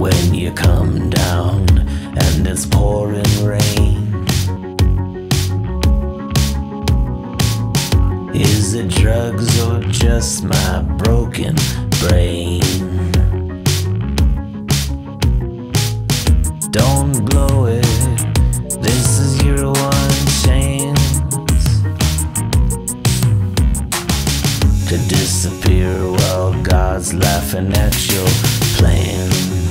when you come down and it's pouring rain? Is it drugs or just my broken brain? Don't blow it, this is your one chance to disappear while God's laughing at your plans.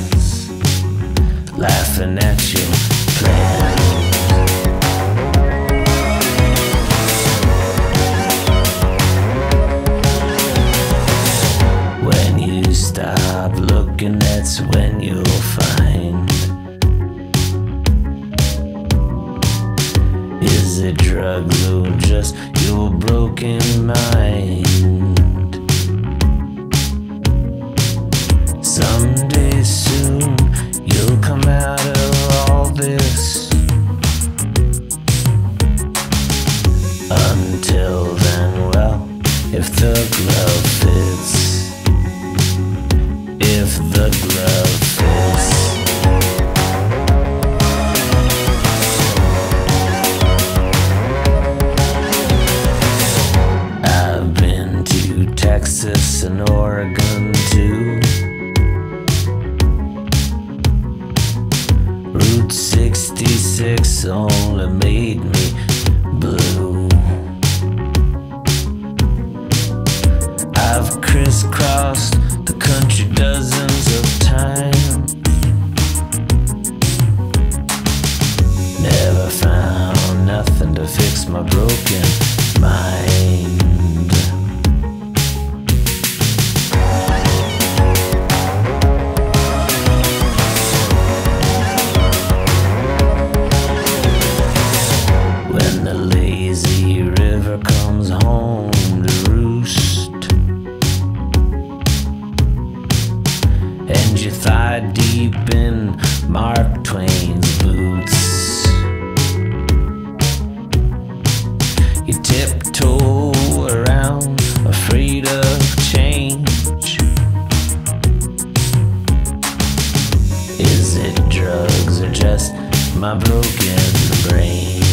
Laughing at your plans. When you stop looking, that's when you'll find. Is it drugs or just your broken mind? Until then, well, if the glove fits, if the glove fits. I've been to Texas and Oregon too. Route 66 only made me I've crisscrossed the country dozens of times. Never found nothing to fix my broken mind. And you thigh deep in Mark Twain's boots. You tiptoe around, afraid of change. Is it drugs or just? My broken brain.